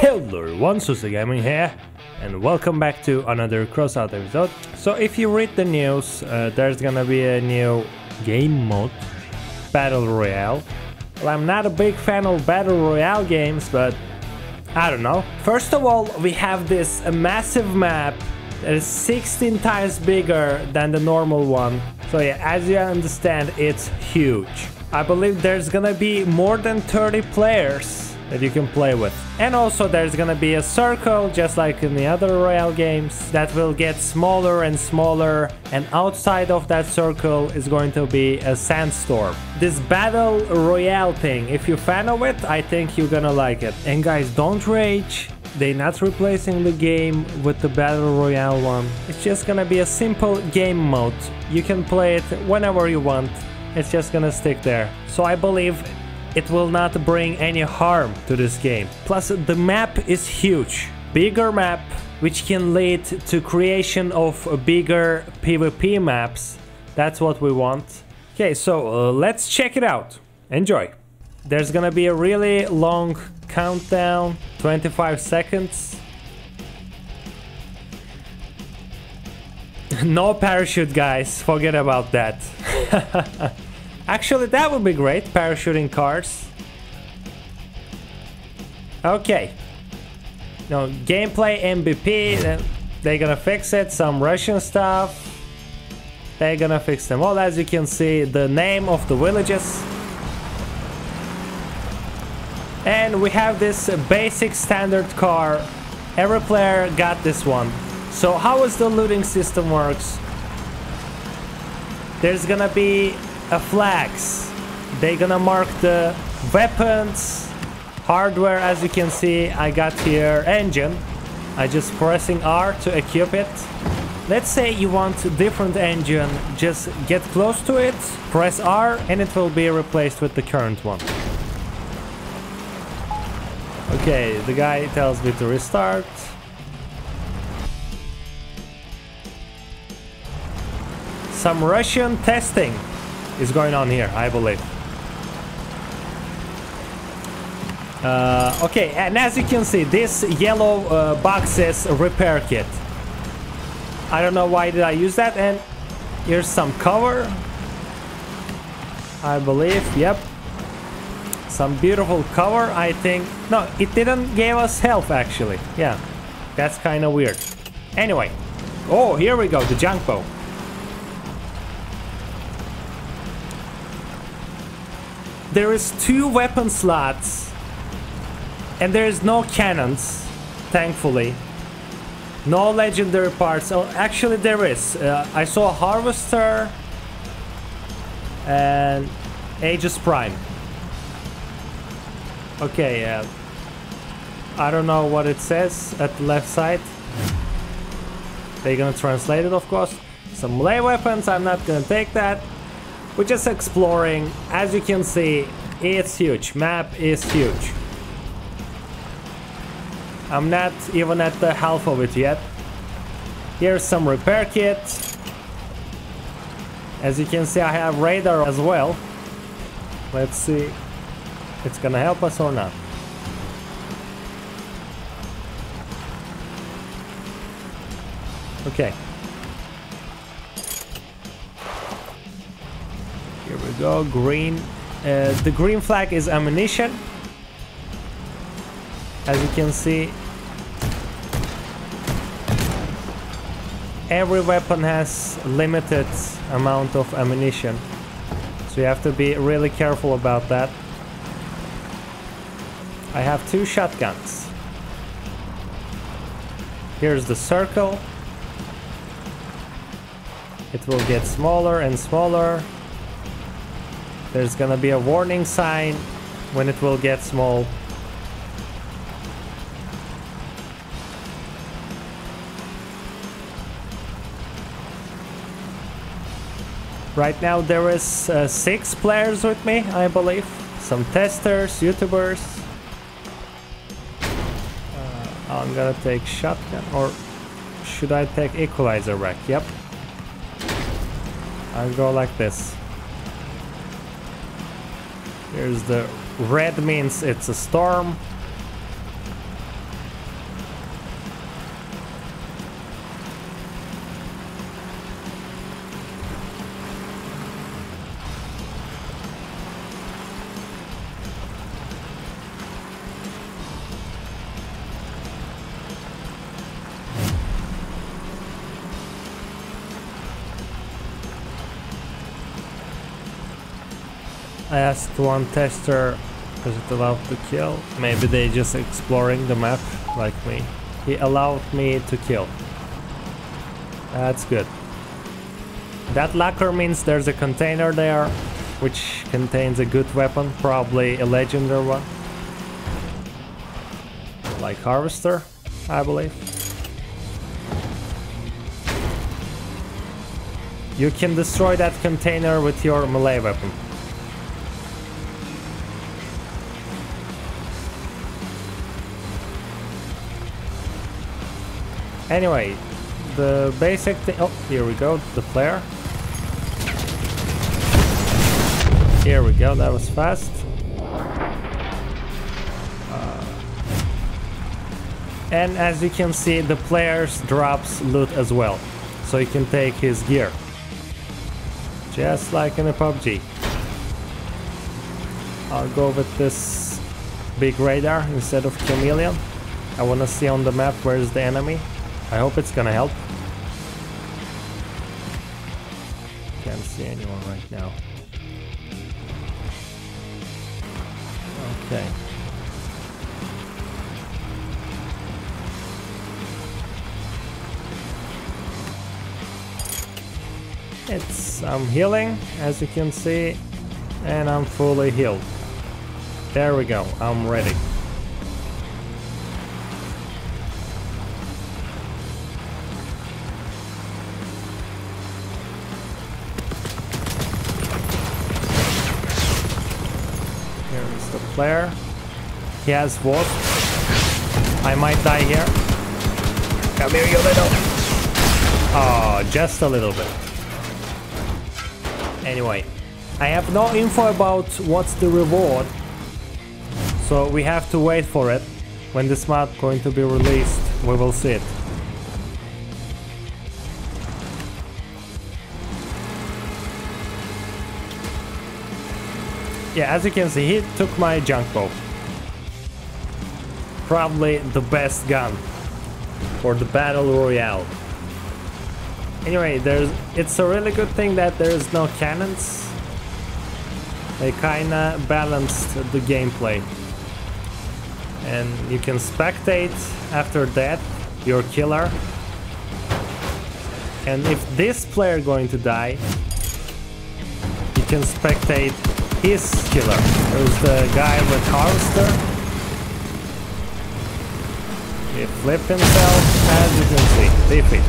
Hello Suslik Gaming here, and welcome back to another Crossout episode. So if you read the news, uh, there's gonna be a new game mode, Battle Royale. Well, I'm not a big fan of Battle Royale games, but I don't know. First of all, we have this massive map that is 16 times bigger than the normal one. So yeah, as you understand, it's huge. I believe there's gonna be more than 30 players that you can play with. And also there's gonna be a circle, just like in the other Royale games, that will get smaller and smaller, and outside of that circle is going to be a sandstorm. This Battle Royale thing, if you're fan of it, I think you're gonna like it. And guys, don't rage. They're not replacing the game with the Battle Royale one. It's just gonna be a simple game mode. You can play it whenever you want. It's just gonna stick there. So I believe it will not bring any harm to this game. Plus the map is huge. Bigger map which can lead to creation of bigger PvP maps. That's what we want. Okay, so uh, let's check it out. Enjoy. There's gonna be a really long countdown, 25 seconds. no parachute guys, forget about that. Actually, that would be great, parachuting cars. Okay. No, gameplay MVP, they're gonna fix it, some Russian stuff. They're gonna fix them all, as you can see, the name of the villages. And we have this basic standard car. Every player got this one. So how is the looting system works? There's gonna be flags. They gonna mark the weapons, hardware as you can see. I got here engine. I just pressing R to equip it. Let's say you want a different engine, just get close to it, press R and it will be replaced with the current one. Okay, the guy tells me to restart. Some Russian testing is going on here, I believe. Uh, okay, and as you can see, this yellow uh, box says repair kit. I don't know why did I use that, and here's some cover. I believe, yep. Some beautiful cover, I think. No, it didn't give us health, actually. Yeah, that's kind of weird. Anyway. Oh, here we go, the Junkbow. There is two weapon slots and there is no cannons thankfully. No legendary parts. Oh actually there is. Uh, I saw a harvester and Aegis Prime. Okay uh, I don't know what it says at the left side. They're gonna translate it of course. Some melee weapons I'm not gonna take that we're just exploring. As you can see, it's huge. Map is huge. I'm not even at the half of it yet. Here's some repair kit. As you can see, I have radar as well. Let's see if it's gonna help us or not. Okay. Go. Green. Uh, the green flag is ammunition. As you can see, every weapon has limited amount of ammunition. So you have to be really careful about that. I have two shotguns. Here's the circle. It will get smaller and smaller there's gonna be a warning sign when it will get small. Right now there is uh, six players with me, I believe. Some testers, YouTubers. Uh, I'm gonna take shotgun, or should I take equalizer rack? Yep. I'll go like this. Here's the red means it's a storm. I asked one tester, is it allowed to kill? Maybe they just exploring the map like me. He allowed me to kill. That's good. That locker means there's a container there, which contains a good weapon, probably a legendary one. Like Harvester, I believe. You can destroy that container with your melee weapon. Anyway, the basic thing... Oh, here we go, the player. Here we go, that was fast. Uh, and as you can see, the players drops loot as well. So you can take his gear. Just like in a PUBG. I'll go with this big radar instead of chameleon. I wanna see on the map where is the enemy. I hope it's gonna help. Can't see anyone right now. Okay. It's I'm healing as you can see and I'm fully healed. There we go, I'm ready. Player. He has wolf. I might die here. Come here, you little. Oh, just a little bit. Anyway, I have no info about what's the reward. So we have to wait for it. When this map going to be released, we will see it. Yeah, as you can see, he took my Junkbow. Probably the best gun for the battle royale. Anyway, there's it's a really good thing that there's no cannons. They kinda balanced the gameplay. And you can spectate after death your killer. And if this player going to die, you can spectate his killer. There's the guy with harvester. He flipped himself, as you can see, defeat.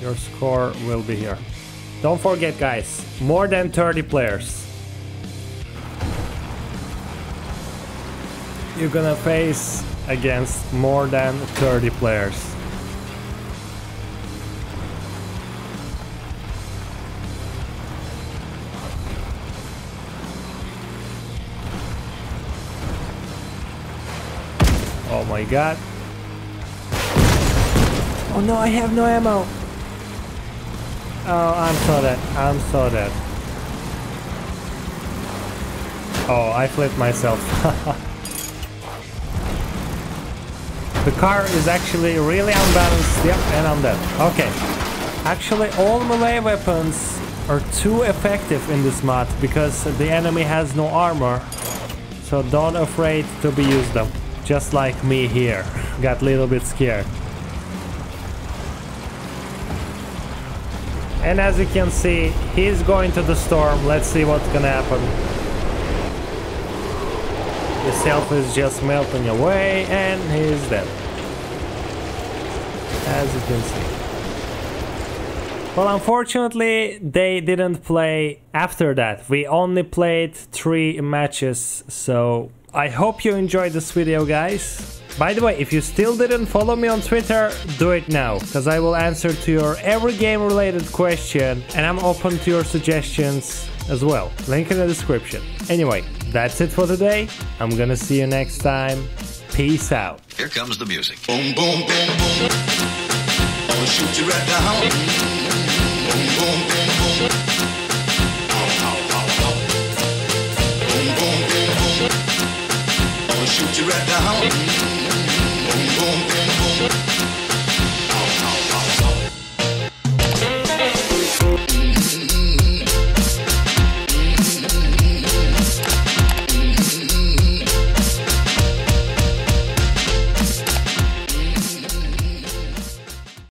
Your score will be here. Don't forget guys, more than 30 players. You're gonna face against more than 30 players. My god. Oh no, I have no ammo. Oh, I'm so dead. I'm so dead. Oh, I flipped myself. the car is actually really unbalanced. Yep, and I'm dead. Okay. Actually, all melee weapons are too effective in this mod because the enemy has no armor. So don't afraid to be use them. Just like me here. Got a little bit scared. And as you can see, he's going to the storm. Let's see what's gonna happen. The self is just melting away and he's dead. As you can see. Well, unfortunately, they didn't play after that. We only played three matches, so I hope you enjoyed this video, guys. By the way, if you still didn't follow me on Twitter, do it now, because I will answer to your every game related question and I'm open to your suggestions as well. Link in the description. Anyway, that's it for today. I'm gonna see you next time. Peace out. Here comes the music. Boom, boom, boom, boom. I'ma shoot you right down. Boom, boom, boom, you right down. Boom, boom, boom, boom.